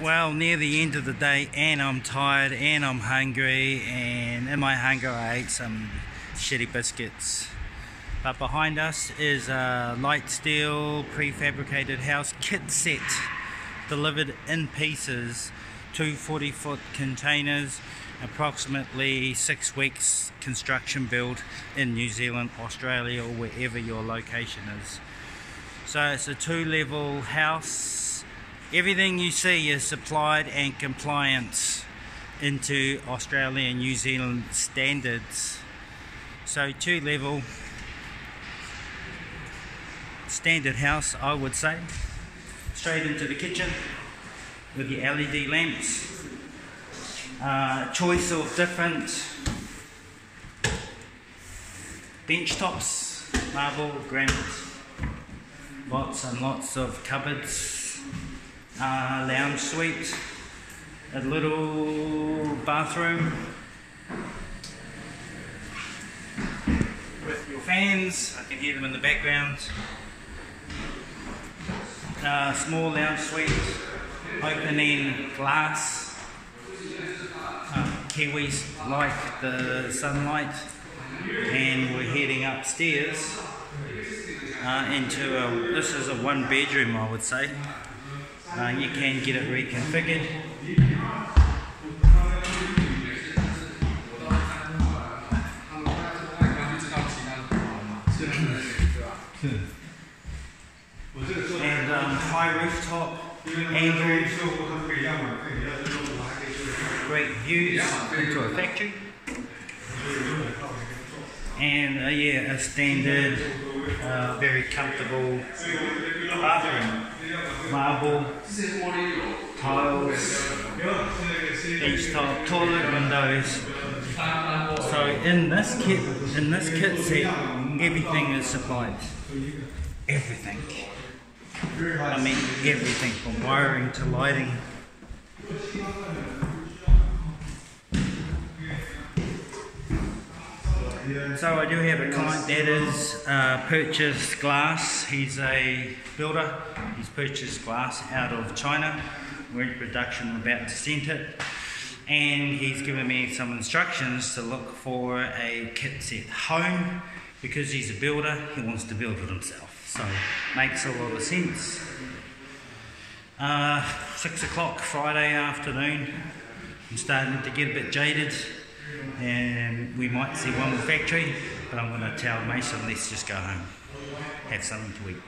well, near the end of the day, and I'm tired, and I'm hungry, and in my hunger, I ate some shitty biscuits. But behind us is a light steel prefabricated house kit set delivered in pieces, two 40 foot containers, approximately six weeks construction build in New Zealand, Australia, or wherever your location is. So it's a two level house. Everything you see is supplied and compliance into Australia and New Zealand standards. So two level standard house I would say. Straight into the kitchen with your LED lamps. Uh, choice of different bench tops, marble, granite, lots and lots of cupboards, uh, lounge suite, a little bathroom with your fans, I can hear them in the background. Uh, small lounge suite, opening glass. Uh, Kiwis like the sunlight, and we're heading upstairs uh, into a. This is a one bedroom, I would say. Uh, you can get it reconfigured. and um, high rooftop angled great views into a factory and uh, yeah a standard uh, very comfortable bathroom. Marble tiles bench top toilet windows. So in this kit in this kit set everything is supplied. Everything. I mean everything from wiring to lighting. So I do have a client that has uh, purchased glass. He's a builder. He's purchased glass out of China. We're in production, we're about to send it. And he's given me some instructions to look for a kit set home because he's a builder, he wants to build it himself. So makes a lot of sense. Uh, six o'clock Friday afternoon. I'm starting to get a bit jaded, and we might see one more factory, but I'm going to tell Mason, let's just go home, have something to eat.